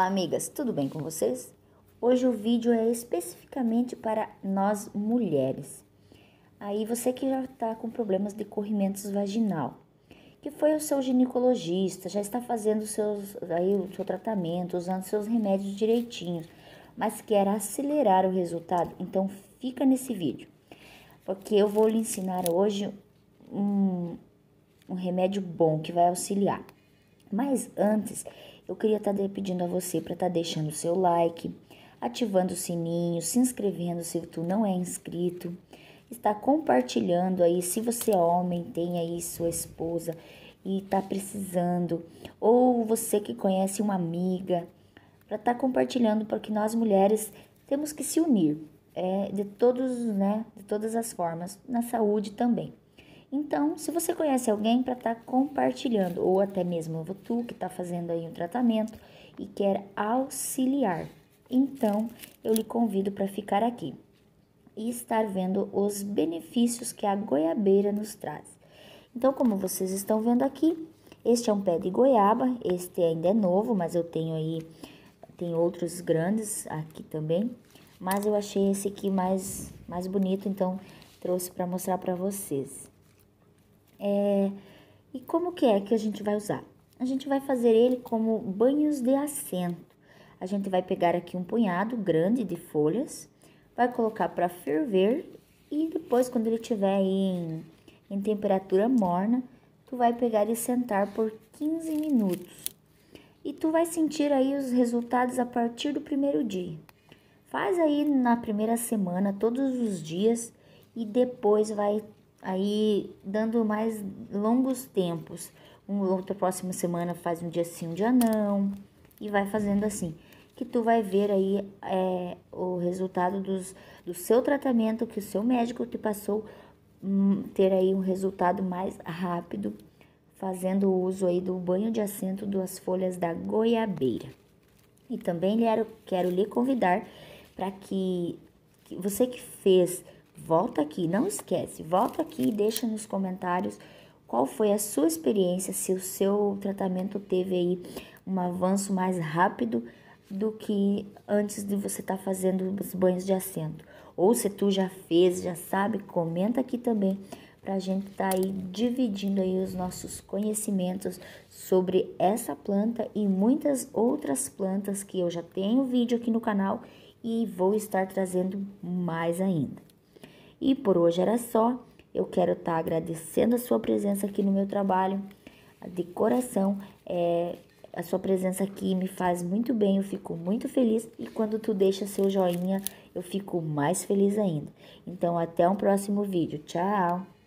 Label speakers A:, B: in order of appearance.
A: Fala amigas, tudo bem com vocês? Hoje o vídeo é especificamente para nós mulheres. Aí você que já está com problemas de corrimentos vaginal, que foi o seu ginecologista, já está fazendo seus, aí, o seu tratamento, usando seus remédios direitinho, mas quer acelerar o resultado, então fica nesse vídeo, porque eu vou lhe ensinar hoje um, um remédio bom que vai auxiliar. Mas antes, eu queria estar tá pedindo a você para estar tá deixando o seu like, ativando o sininho, se inscrevendo se tu não é inscrito, está compartilhando aí, se você é homem, tem aí sua esposa e está precisando, ou você que conhece uma amiga, para estar tá compartilhando, porque nós mulheres temos que se unir, é, de todos, né, de todas as formas, na saúde também. Então, se você conhece alguém para estar tá compartilhando, ou até mesmo tu que está fazendo aí um tratamento e quer auxiliar, então eu lhe convido para ficar aqui e estar vendo os benefícios que a goiabeira nos traz. Então, como vocês estão vendo aqui, este é um pé de goiaba, este ainda é novo, mas eu tenho aí, tem outros grandes aqui também, mas eu achei esse aqui mais, mais bonito, então trouxe para mostrar para vocês. É, e como que é que a gente vai usar? A gente vai fazer ele como banhos de assento. A gente vai pegar aqui um punhado grande de folhas, vai colocar para ferver e depois quando ele estiver em, em temperatura morna, tu vai pegar e sentar por 15 minutos. E tu vai sentir aí os resultados a partir do primeiro dia. Faz aí na primeira semana, todos os dias, e depois vai aí dando mais longos tempos. Um, outra próxima semana faz um dia sim, um dia não, e vai fazendo assim. Que tu vai ver aí é, o resultado dos, do seu tratamento que o seu médico te passou, hum, ter aí um resultado mais rápido, fazendo uso aí do banho de assento das folhas da goiabeira. E também quero, quero lhe convidar para que, que você que fez Volta aqui, não esquece, volta aqui e deixa nos comentários qual foi a sua experiência, se o seu tratamento teve aí um avanço mais rápido do que antes de você estar tá fazendo os banhos de assento. Ou se tu já fez, já sabe, comenta aqui também para a gente estar tá aí dividindo aí os nossos conhecimentos sobre essa planta e muitas outras plantas que eu já tenho vídeo aqui no canal e vou estar trazendo mais ainda. E por hoje era só. Eu quero estar tá agradecendo a sua presença aqui no meu trabalho, de coração. É, a sua presença aqui me faz muito bem, eu fico muito feliz e quando tu deixa seu joinha, eu fico mais feliz ainda. Então até um próximo vídeo. Tchau!